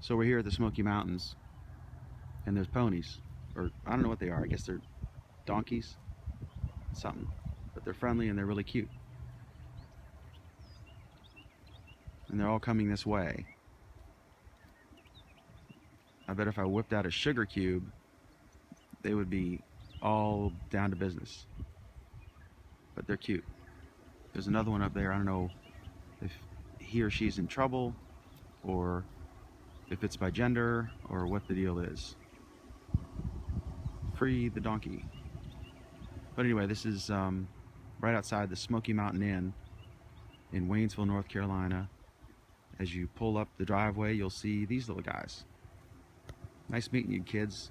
So we're here at the Smoky Mountains, and there's ponies, or I don't know what they are. I guess they're donkeys, something. But they're friendly and they're really cute. And they're all coming this way. I bet if I whipped out a sugar cube, they would be all down to business. But they're cute. There's another one up there. I don't know if he or she's in trouble or if it's by gender or what the deal is. Free the donkey. But anyway, this is um, right outside the Smoky Mountain Inn in Waynesville, North Carolina. As you pull up the driveway, you'll see these little guys. Nice meeting you, kids.